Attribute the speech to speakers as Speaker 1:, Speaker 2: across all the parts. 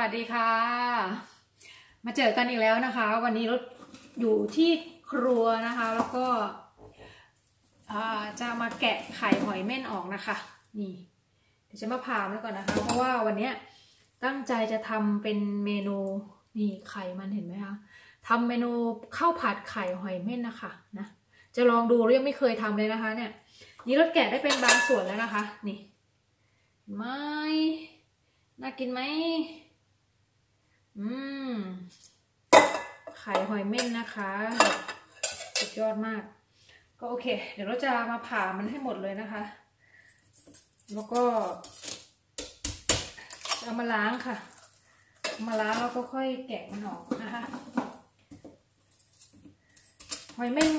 Speaker 1: วัสดีค่ะ มาเจอกันอีกแล้วนะคะ วันนี้รถอยู่ที่ครัวนะคะ แล้วก็จะมาแกะไข่หอยเม่นออกนะคะ นี่ เดี๋ยวจะมาผ่ามันก่อนนะคะ เพราะว่าวันนี้ตั้งใจจะทำเป็นเมนูนี่ไข่มันเห็นไหมคะทำเมนูข้าวผัดไข่หอยเม่นนะคะนะจะลองดูยังไม่เคยทำเลยนะคะ เนี่ย นี่รถแกะได้เป็นบางส่วนแล้วนะคะ นี่ไม่น่ากินไหม อืม ไข่หอยเม่นนะคะ สุดยอดมาก ก็โอเค เดี๋ยวเราจะมาผ่ามันให้หมดเลยนะคะ แล้วก็จะเอามาล้างค่ะามาล้างแล้วก็ค่อยแกะมันออกนะคะ หอยเม่น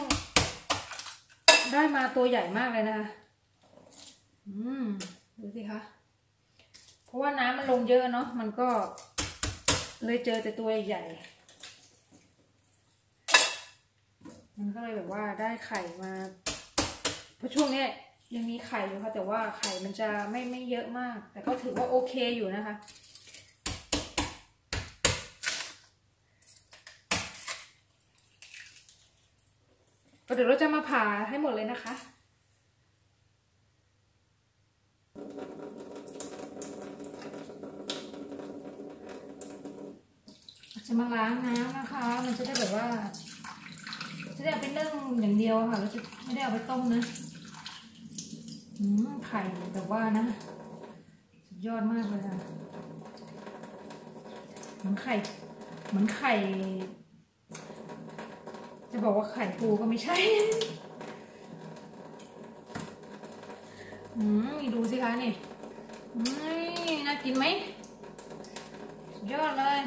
Speaker 1: ได้มาตัวใหญ่มากเลยนะคะ อืม ดูสิคะ เพราะว่าน้ำมันลงเยอะเนาะ มันก็ เลยเจอแต่ตัวใหญ่ มันก็เลยแบบว่าได้ไข่มา เพราะช่วงนี้ยังมีไข่อยู่ค่ะ แต่ว่าไข่มันจะไม่ไม่เยอะมาก แต่ก็ถือว่าโอเคอยู่นะคะ เดี๋ยวเราจะมาผ่าให้หมดเลยนะคะ จะมาล้างน้ำนะคะ มันจะได้แบบว่า จะได้เอาไปนึ่องอย่างเดียวค่ะเราจะไม่ได้เอาไปต้มนะอืมไข่แบบว่านะ สุดยอดมากเลยค่ะเหมือนไข่ เหมือนไข่ จะบอกว่าไข่ปูก็ไม่ใช่อืมดูสิคะนี่อืมน่ากินไหมยอดเลย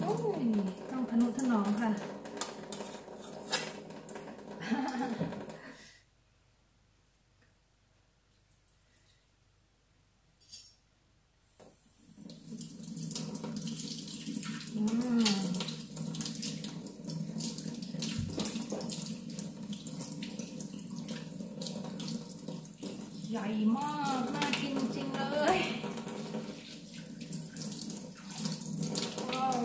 Speaker 1: โอ้ยต้องท นุถนอมค่ะ ใหญ่มาก น่ากินจริงเลย ว้าว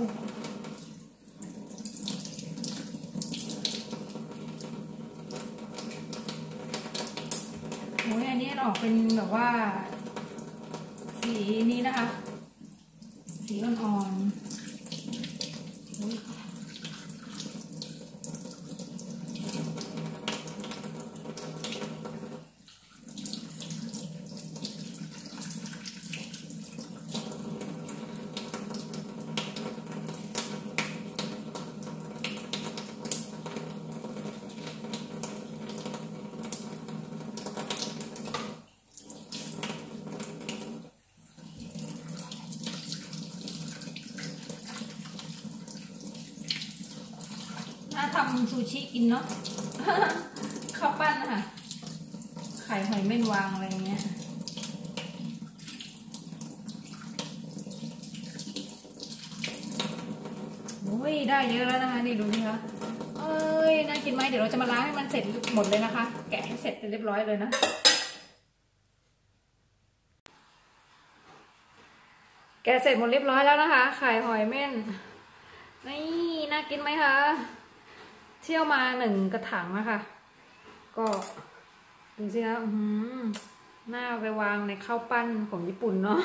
Speaker 1: โอ้ยอันนี้ออกเป็นแบบว่า สีนี้นะคะ สีอ่อนๆ น่าทำซูชิกินเนาะข้าวปั้นนะคะไข่หอยเม่นวางอะไรเงี้ยโอ้ยได้เยอะแล้วนะคะ นี่ดูนี่คะเอ้ยน่ากินไหมเดี๋ยวเราจะมาล้างให้มันเสร็จหมดเลยนะคะ แกะให้เสร็จเรียบร้อยเลยนะแกะเสร็จหมดเรียบร้อยแล้วนะคะ ไข่หอยเม่น นี่ น่ากินไหมคะ เที่ยวมาหนึ่งกระถางนะคะ ก็ดูสิคะหือหน้าไปวางในข้าวปั้นของญี่ปุ่นเนาะ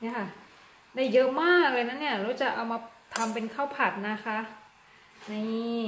Speaker 1: เนี่ยค่ะ ได้เยอะมากเลยนะเนี่ยเราจะเอามาทำเป็นข้าวผัดนะคะ นี่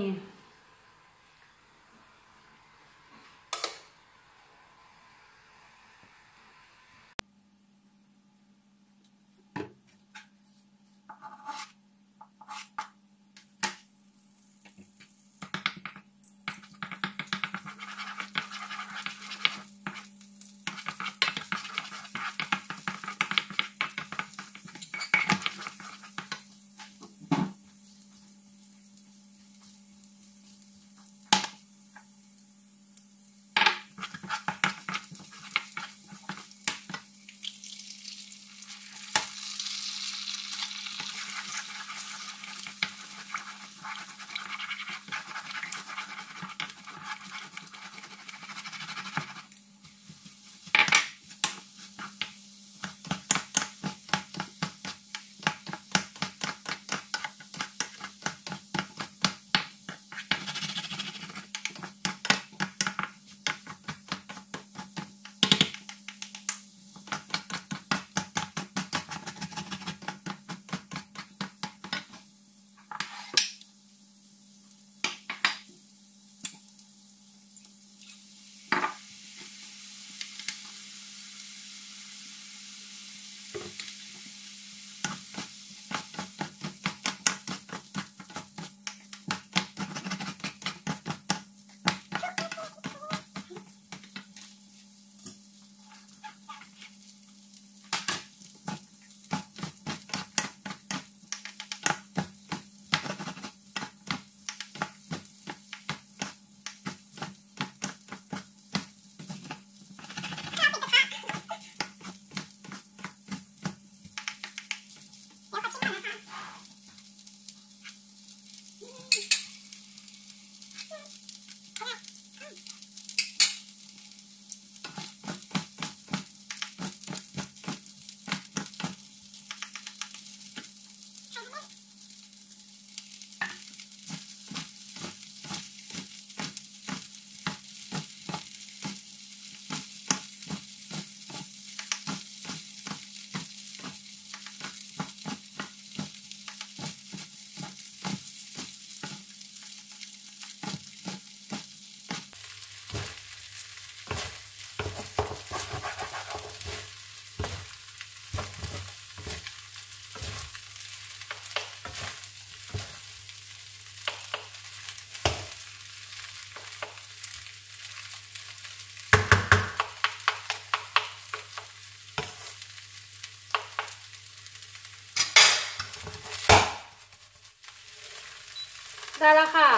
Speaker 1: ได้แล้วค่ะ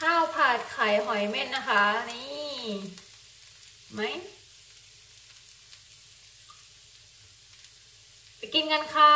Speaker 1: ข้าวผัดไข่หอยเม่นนะคะ นี่ไหมไปกินกันค่ะ